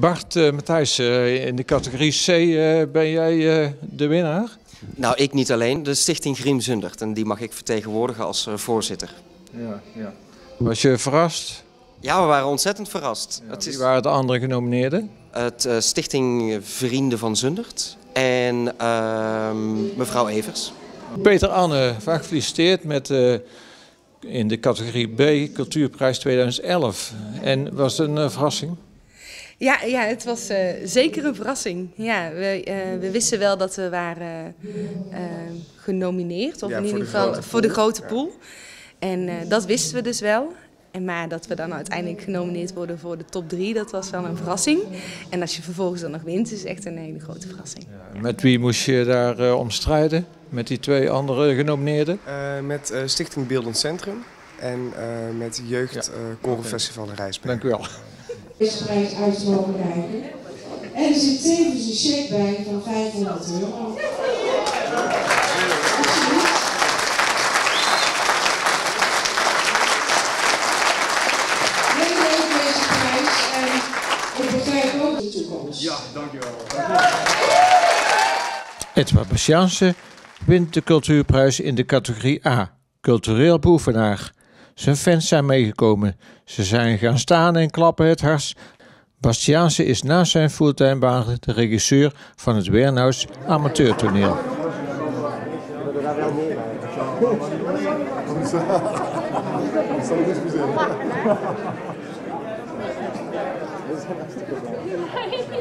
Bart uh, Matthijs, uh, in de categorie C uh, ben jij de winnaar? Nou, ik niet alleen. De Stichting Griem Zundert. En die mag ik vertegenwoordigen als voorzitter. Ja, ja. Was je verrast? Ja, we waren ontzettend verrast. Ja, wie waren de andere genomineerden? Het Stichting Vrienden van Zundert en ehm, mevrouw Evers. Peter Anne, vaak gefeliciteerd met in de categorie B Cultuurprijs 2011. En was het een verrassing? Ja, ja het was uh, zeker een verrassing. Ja, we, uh, we wisten wel dat we waren uh, genomineerd, of ja, in ieder geval voor de grote pool. En dat wisten we dus wel. En maar dat we dan uiteindelijk genomineerd worden voor de top 3, dat was wel een verrassing. En als je vervolgens dan nog wint, is echt een hele grote verrassing. Ja, met wie moest je daar om strijden? Met die twee andere genomineerden? met Stichting Beeldend Centrum en met Jeugd ja. Korenfestival in Rijsberg. Dank u wel prijs uit te mogen reiken. En er zit tevens een cheque bij van 500 euro. Neem even deze prijs en ik begrijp ook de toekomst. Ja, dankjewel. Edward Bastiaanse wint de cultuurprijs in de categorie A, cultureel beoefenaar. Zijn fans zijn meegekomen. Ze zijn gaan staan en klappen het hart. Bastiaanse is na zijn fulltime baan de regisseur van het Wernhuis amateurtoneel.